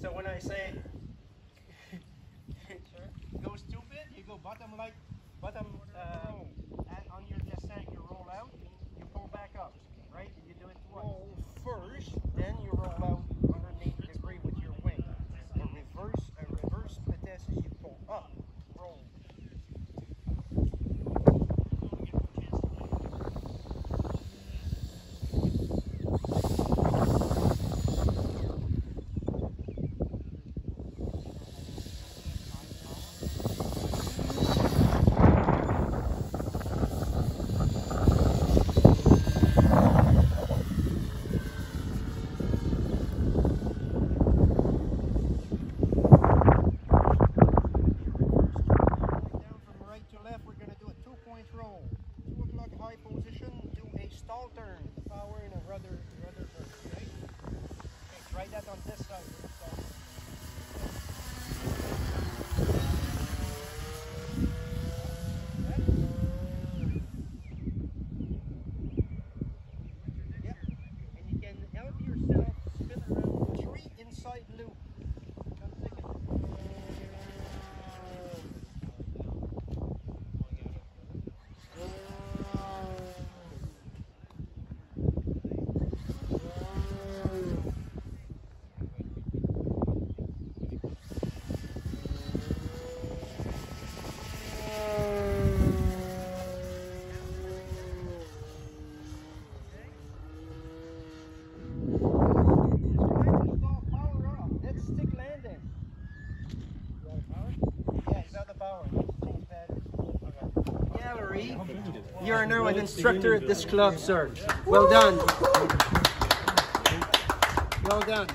So when I say go stupid, you go bottom like bottom uh, on your descent. You roll out, you pull back up, right? You do it twice. Roll first, Try that on this side. Gallery, you're now an instructor at this club, sir. Well done. Well done.